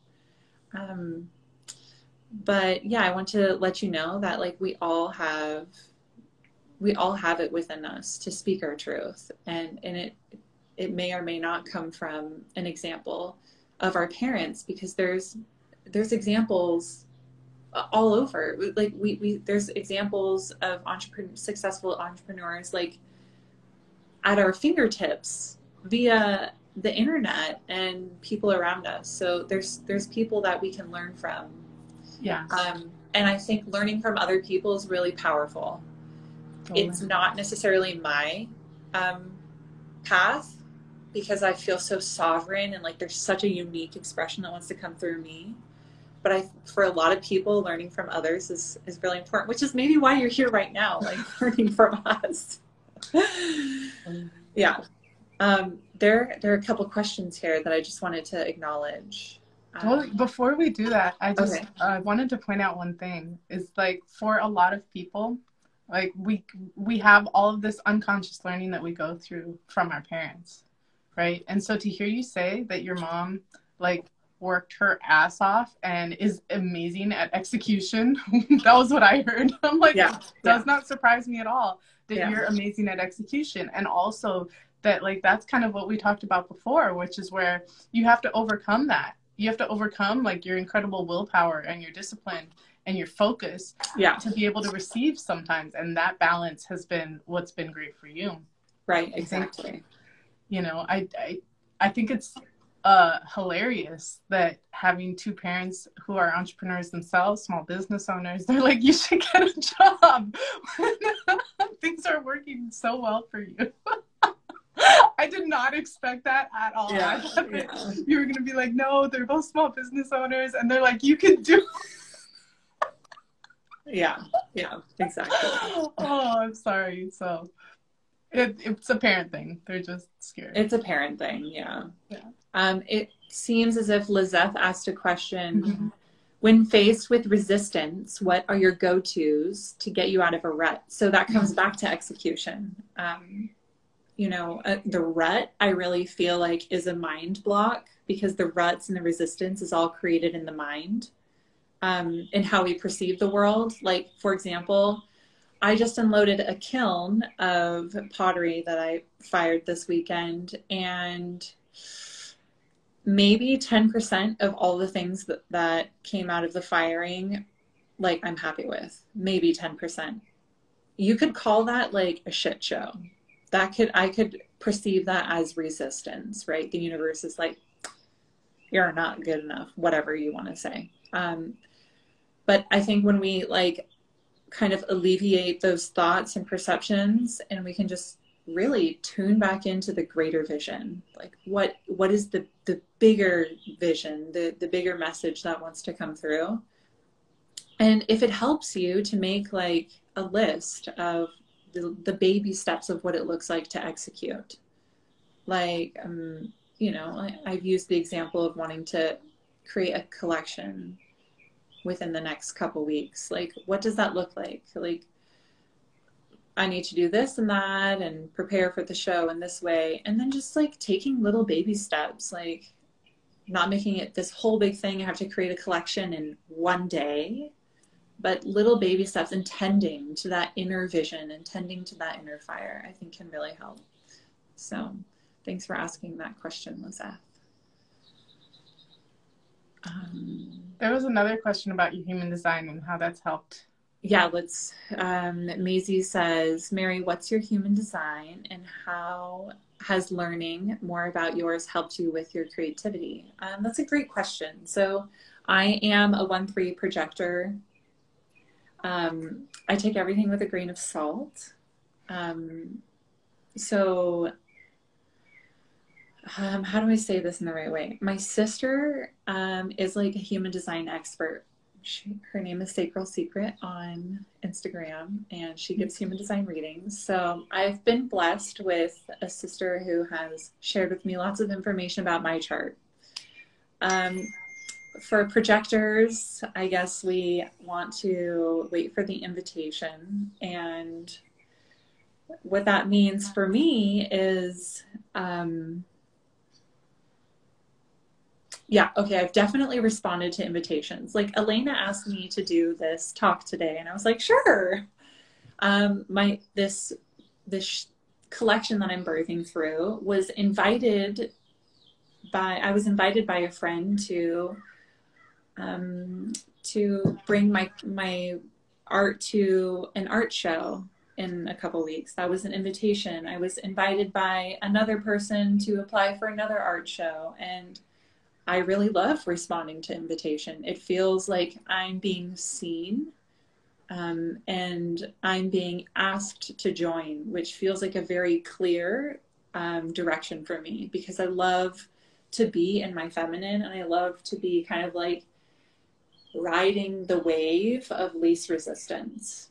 Um, but yeah, I want to let you know that like we all have we all have it within us to speak our truth. And and it it may or may not come from an example of our parents because there's there's examples all over like we, we there's examples of entrepreneur successful entrepreneurs like at our fingertips via the internet and people around us so there's there's people that we can learn from yeah. Um, and I think learning from other people is really powerful. Totally. It's not necessarily my um, path because I feel so sovereign and like there's such a unique expression that wants to come through me. But I, for a lot of people, learning from others is, is really important, which is maybe why you're here right now, like learning from us. yeah. Um, there, there are a couple questions here that I just wanted to acknowledge. Well, um, before we do that, I just okay. uh, wanted to point out one thing. Is like for a lot of people, like we we have all of this unconscious learning that we go through from our parents, right? And so to hear you say that your mom like worked her ass off and is amazing at execution, that was what I heard. I'm like, yeah, does yeah. not surprise me at all that yeah. you're amazing at execution, and also that like that's kind of what we talked about before, which is where you have to overcome that you have to overcome like your incredible willpower and your discipline and your focus yeah. to be able to receive sometimes and that balance has been what's been great for you right exactly you know I, I i think it's uh hilarious that having two parents who are entrepreneurs themselves small business owners they're like you should get a job things are working so well for you I did not expect that at all. Yeah, yeah. You were gonna be like, no, they're both small business owners, and they're like, you can do. yeah, yeah, exactly. oh, I'm sorry. So, it, it's a parent thing. They're just scared. It's a parent thing. Yeah. Yeah. Um, it seems as if Lizeth asked a question. Mm-hmm. When faced with resistance, what are your go-tos to get you out of a rut? So that comes mm-hmm. back to execution. Um, you know, uh, the rut, I really feel like is a mind block because the ruts and the resistance is all created in the mind um, and how we perceive the world. Like, for example, I just unloaded a kiln of pottery that I fired this weekend, and maybe 10% of all the things that, that came out of the firing, like, I'm happy with. Maybe 10%. You could call that like a shit show that could I could perceive that as resistance, right? The universe is like, you're not good enough, whatever you want to say. Um, but I think when we like kind of alleviate those thoughts and perceptions and we can just really tune back into the greater vision. Like what what is the the bigger vision the the bigger message that wants to come through? And if it helps you to make like a list of the, the baby steps of what it looks like to execute. Like um you know I, i've used the example of wanting to create a collection within the next couple weeks like what does that look like like I need to do this and that and prepare for the show in this way. And then just like taking little baby steps, like not making it this whole big thing. I have to create a collection in one day, but little baby steps and tending to that inner vision and tending to that inner fire, I think can really help. So thanks for asking that question, Lizeth. Um, there was another question about your human design and how that's helped yeah, let's. Um, Maisie says, Merry, what's your human design and how has learning more about yours helped you with your creativity? Um, that's a great question. So, I am a 1 3 projector. Um, I take everything with a grain of salt. Um, so, um, how do I say this in the right way? My sister um, is like a human design expert she, her name is Sacral Secret on Instagram, and she gives human design readings. So I've been blessed with a sister who has shared with me lots of information about my chart. Um, for projectors, I guess we want to wait for the invitation. And what that means for me is um, yeah, okay, I've definitely responded to invitations. Like Elena asked me to do this talk today, and I was like, sure. Um, my this this collection that I'm birthing through was invited by I was invited by a friend to um, to bring my my art to an art show in a couple weeks. That was an invitation. I was invited by another person to apply for another art show and I really love responding to invitation. It feels like I'm being seen um, and I'm being asked to join, which feels like a very clear um, direction for me because I love to be in my feminine and I love to be kind of like riding the wave of least resistance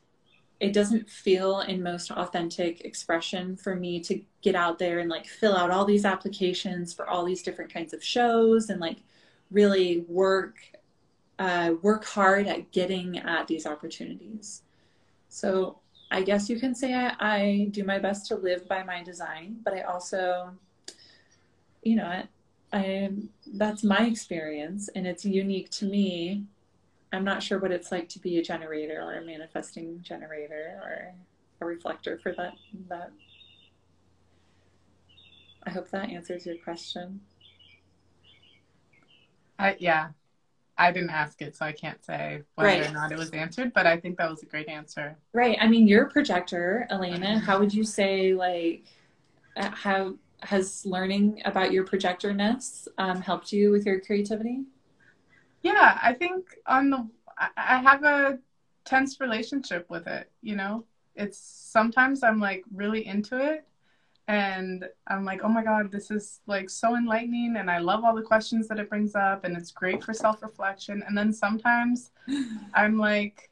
it doesn't feel in most authentic expression for me to get out there and like fill out all these applications for all these different kinds of shows and like really work uh, work hard at getting at these opportunities. So i guess you can say I, I do my best to live by my design but i also you know I, I that's my experience and it's unique to me I'm not sure what it's like to be a generator or a manifesting generator or a reflector for that that I hope that answers your question. I yeah. I didn't ask it, so I can't say whether right. or not it was answered, but I think that was a great answer. Right. I mean, you're a projector, Elena. How would you say, like, uh, how has learning about your projectorness um, helped you with your creativity? Yeah, I think on the I have a tense relationship with it, you know? It's sometimes I'm like really into it and I'm like, "Oh my god, this is like so enlightening and I love all the questions that it brings up and it's great for self-reflection." And then sometimes I'm like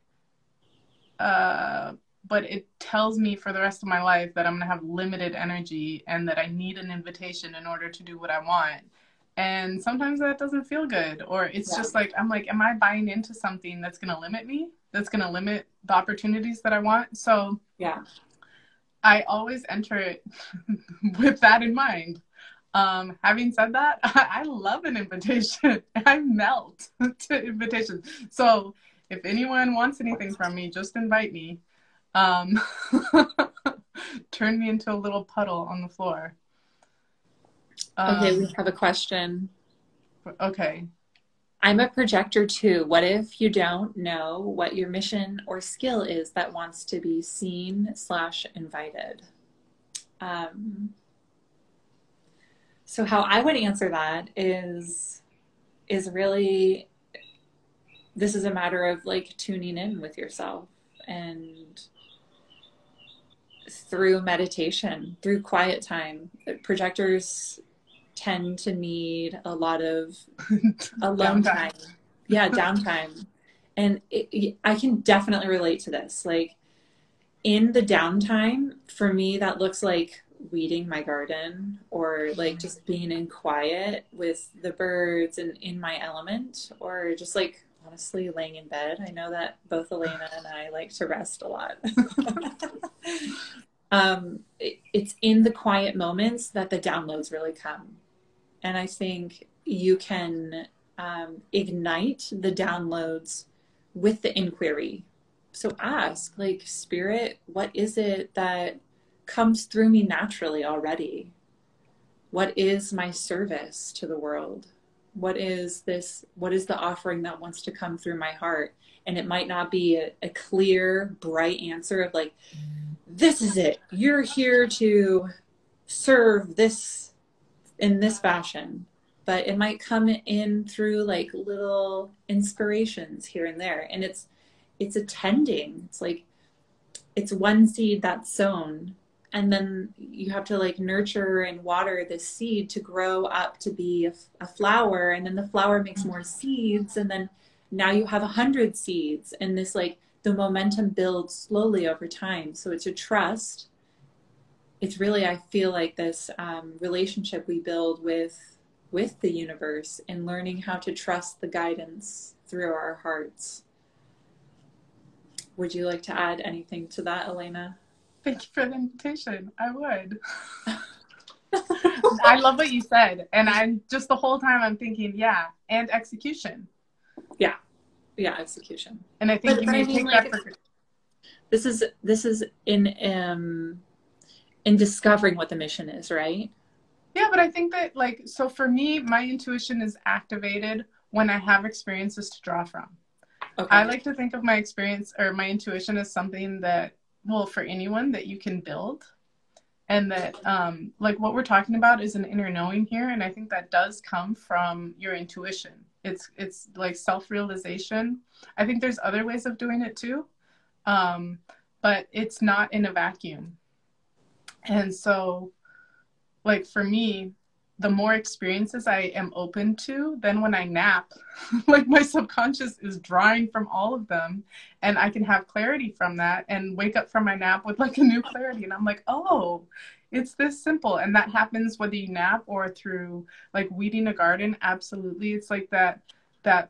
uh but it tells me for the rest of my life that I'm going to have limited energy and that I need an invitation in order to do what I want and sometimes that doesn't feel good or it's yeah. just like i'm like am i buying into something that's going to limit me? That's going to limit the opportunities that i want? So yeah. I always enter it with that in mind. Um, having said that I, I love an invitation. I melt to invitations. So if anyone wants anything from me just invite me. Um, turn me into a little puddle on the floor Okay, we um, have a question. Okay. I'm a projector too. What if you don't know what your mission or skill is that wants to be seen slash invited? Um, so how I would answer that is is really this is a matter of like tuning in with yourself and through meditation, through quiet time. Projectors tend to need a lot of alone time. Yeah, downtime. And it, it, I can definitely relate to this. Like in the downtime, for me, that looks like weeding my garden or like just being in quiet with the birds and in my element or just like honestly laying in bed. I know that both Elena and I like to rest a lot. um, it, it's in the quiet moments that the downloads really come. And I think you can um, ignite the downloads with the inquiry. So ask, like, Spirit, what is it that comes through me naturally already? What is my service to the world? What is this? What is the offering that wants to come through my heart? And it might not be a, a clear, bright answer of like, this is it. You're here to serve this in this fashion. But it might come in through like little inspirations here and there. And it's it's attending. It's like it's one seed that's sown and then you have to like nurture and water this seed to grow up to be a, a, flower and then the flower makes more mm-hmm. seeds and then now you have a hundred seeds and this like the momentum builds slowly over time so it's a trust it's really i feel like this um, relationship we build with with the universe and learning how to trust the guidance through our hearts would you like to add anything to that elena Thank you for the invitation. I would. I love what you said. And I'm just the whole time I'm thinking, yeah, and execution. Yeah. Yeah, execution. And I think but, you may I mean, take like, that for this is this is in um in discovering what the mission is, right? Yeah, but I think that like so for me, my intuition is activated when I have experiences to draw from. Okay. I like to think of my experience or my intuition as something that well for anyone that you can build and that um, like what we're talking about is an inner knowing here and i think that does come from your intuition it's it's like self-realization i think there's other ways of doing it too um, but it's not in a vacuum and so like for me the more experiences I am open to, then when I nap, like my subconscious is drawing from all of them and I can have clarity from that and wake up from my nap with like a new clarity. And I'm like, oh, it's this simple. And that happens whether you nap or through like weeding a garden. Absolutely. It's like that, that,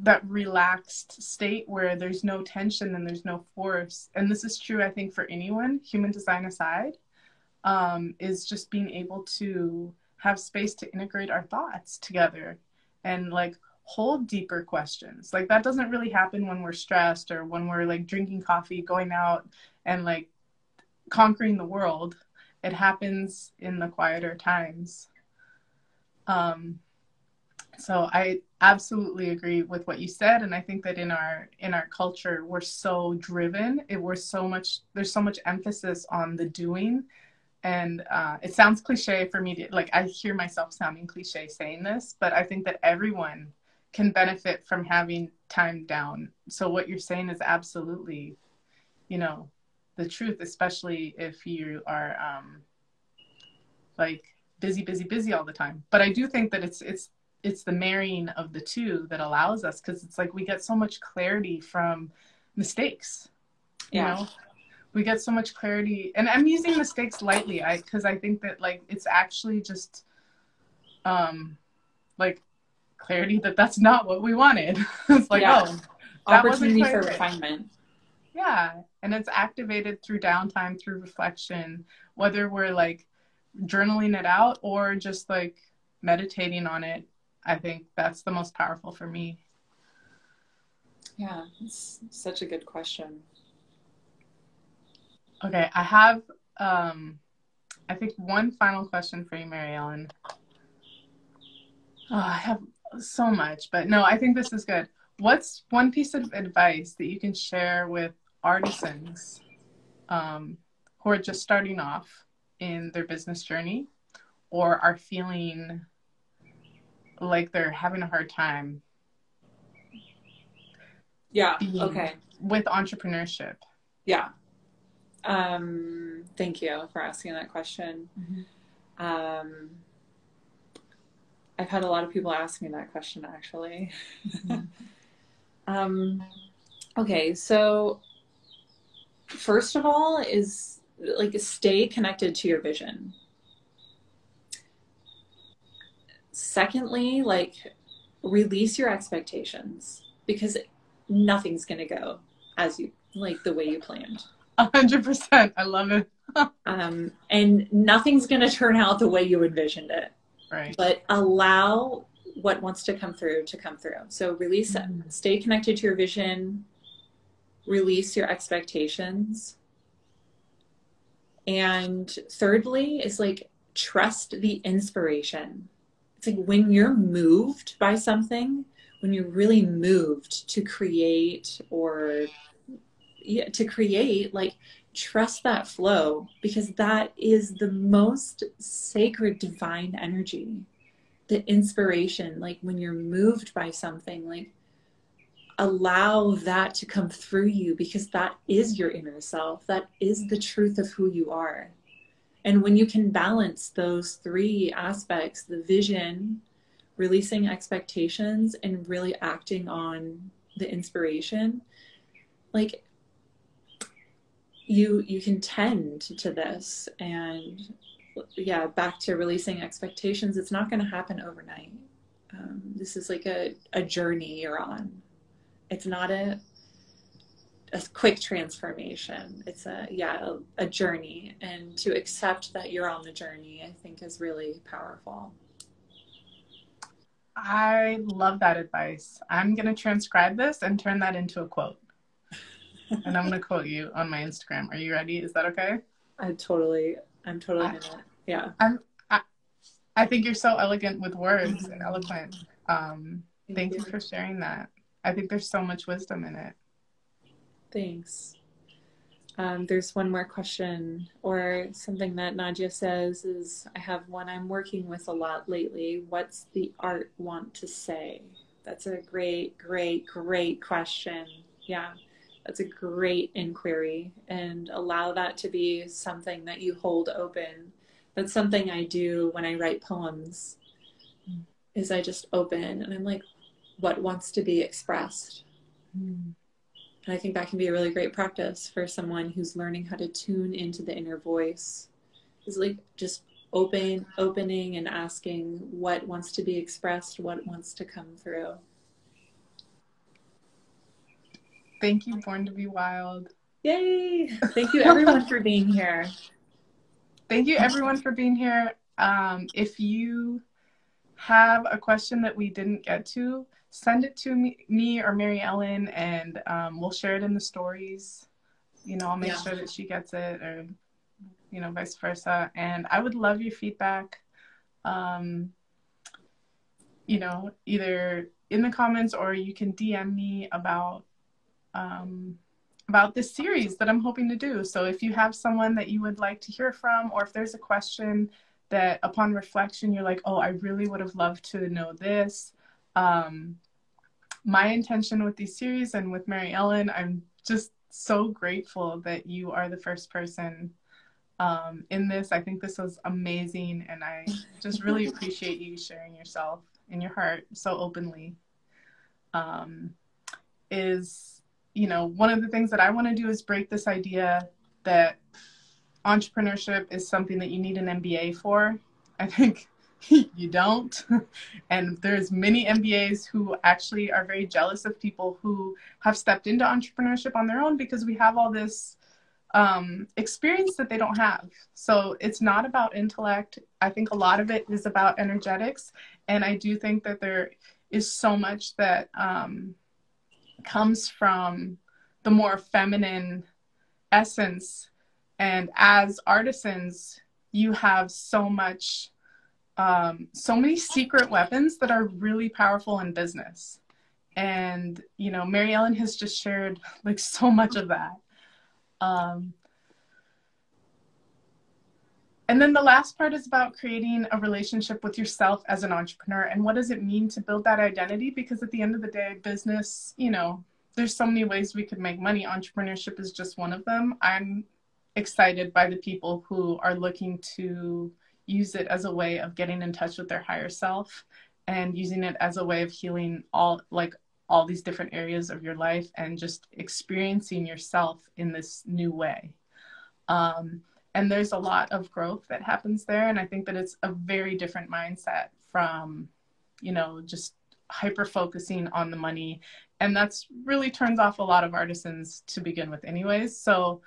that relaxed state where there's no tension and there's no force. And this is true, I think, for anyone, human design aside, um, is just being able to have space to integrate our thoughts together and like hold deeper questions. Like that doesn't really happen when we're stressed or when we're like drinking coffee, going out and like conquering the world. It happens in the quieter times. Um, so I absolutely agree with what you said, and I think that in our in our culture we're so driven. It, we're so much. There's so much emphasis on the doing and uh, it sounds cliche for me to like i hear myself sounding cliche saying this but i think that everyone can benefit from having time down so what you're saying is absolutely you know the truth especially if you are um like busy busy busy all the time but i do think that it's it's it's the marrying of the two that allows us because it's like we get so much clarity from mistakes you yeah. know we get so much clarity and i'm using mistakes lightly i because i think that like it's actually just um like clarity that that's not what we wanted it's like yeah. oh opportunity for refinement yeah and it's activated through downtime through reflection whether we're like journaling it out or just like meditating on it i think that's the most powerful for me yeah it's such a good question Okay, I have um I think one final question for you, Merry Ellen. Oh, I have so much, but no, I think this is good. What's one piece of advice that you can share with artisans um, who are just starting off in their business journey or are feeling like they're having a hard time. Yeah. Okay. With entrepreneurship. Yeah. Um, thank you for asking that question. Mm-hmm. Um, I've had a lot of people ask me that question actually. Mm-hmm. um, okay, so first of all is like stay connected to your vision. Secondly, like release your expectations because nothing's going to go as you like the way you planned. A hundred percent. I love it. um, and nothing's going to turn out the way you envisioned it. Right. But allow what wants to come through to come through. So release mm-hmm. it. Stay connected to your vision. Release your expectations. And thirdly is like trust the inspiration. It's like when you're moved by something, when you're really moved to create or yeah, to create, like trust that flow because that is the most sacred divine energy. The inspiration like when you're moved by something like allow that to come through you because that is your inner self. That is the truth of who you are and when you can balance those three aspects the vision releasing expectations and really acting on the inspiration like you you can tend to this. And yeah back to releasing expectations it's not going to happen overnight. Um, this is like a, a journey you're on. It's not a a quick transformation it's a yeah a, a journey and to accept that you're on the journey i think is really powerful I love that advice. I'm going to transcribe this and turn that into a quote and I'm gonna quote you on my Instagram. Are you ready? Is that okay? I totally, I'm totally gonna, yeah. I'm, I, I think you're so elegant with words and eloquent. Um, thank, thank you for sharing that. I think there's so much wisdom in it. Thanks. Um, there's one more question or something that Nadia says is I have one I'm working with a lot lately. What's the art want to say? That's a great, great, great question. Yeah. That's a great inquiry and allow that to be something that you hold open. That's something I do when I write poems. Is I just open and I'm like, what wants to be expressed? Mm. And I think that can be a really great practice for someone who's learning how to tune into the inner voice. Is like just open, opening and asking what wants to be expressed, what wants to come through. Thank you, Born to Be Wild. Yay! Thank you, everyone, for being here. Thank you, everyone, for being here. Um, if you have a question that we didn't get to, send it to me, me or Merry Ellen, and um, we'll share it in the stories. You know, I'll make yeah. sure that she gets it, or you know, vice versa. And I would love your feedback. Um, you know, either in the comments or you can DM me about um, about this series that I'm hoping to do. So if you have someone that you would like to hear from, or if there's a question that upon reflection you're like, oh, I really would have loved to know this. Um, my intention with these series and with Merry Ellen, I'm just so grateful that you are the first person um, in this. I think this was amazing, and I just really appreciate you sharing yourself and your heart so openly. Um, is you know, one of the things that I want to do is break this idea that entrepreneurship is something that you need an MBA for. I think you don't. and there's many MBAs who actually are very jealous of people who have stepped into entrepreneurship on their own because we have all this um, experience that they don't have. So it's not about intellect. I think a lot of it is about energetics. And I do think that there is so much that um, comes from the more feminine essence. And as artisans, you have so much, um, so many secret weapons that are really powerful in business. And, you know, Merry Ellen has just shared like so much of that. Um, and then the last part is about creating a relationship with yourself as an entrepreneur and what does it mean to build that identity because at the end of the day business you know there's so many ways we could make money entrepreneurship is just one of them i'm excited by the people who are looking to use it as a way of getting in touch with their higher self and using it as a way of healing all like all these different areas of your life and just experiencing yourself in this new way. Um, and there's a lot of growth that happens there and i think that it's a very different mindset from you know just hyper focusing on the money. And that's really turns off a lot of artisans to begin with anyways. So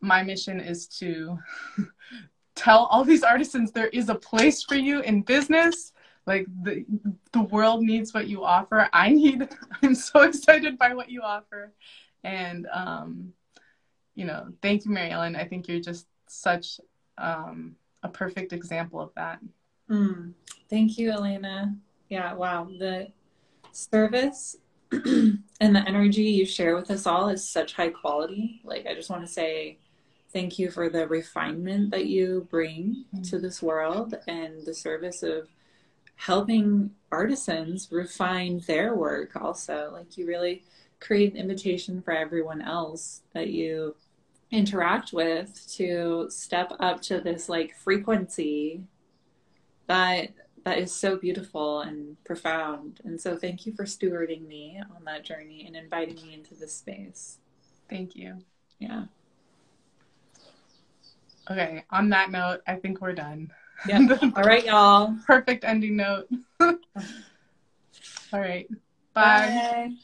my mission is to tell all these artisans there is a place for you in business like the the world needs what you offer i need i'm so excited by what you offer and um you know thank you Merry Ellen i think you're just such um, a perfect example of that. Mm. Thank you, Elena. Yeah, wow. The service and the energy you share with us all is such high quality. Like, I just want to say thank you for the refinement that you bring mm-hmm. to this world and the service of helping artisans refine their work also. Like, you really create an invitation for everyone else that you interact with to step up to this like frequency that that is so beautiful and profound. And so thank you for stewarding me on that journey and inviting me into this space. Thank you. Yeah. Okay, on that note, I think we're done. Yeah. All right, y'all. Perfect ending note. All right. Bye. Bye.